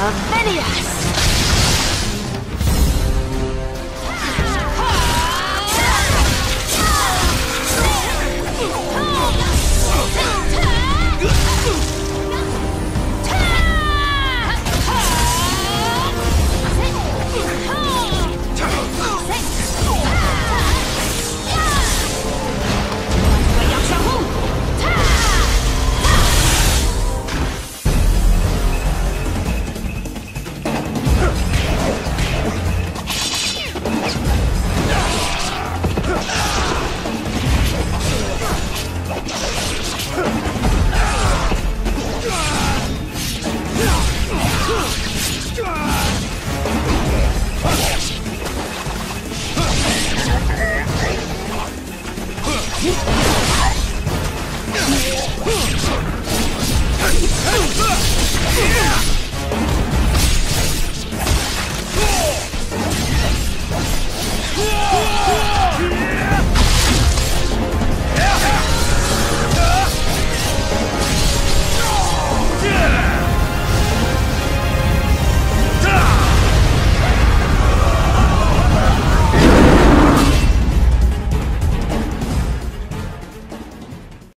of Phineas! Yeah!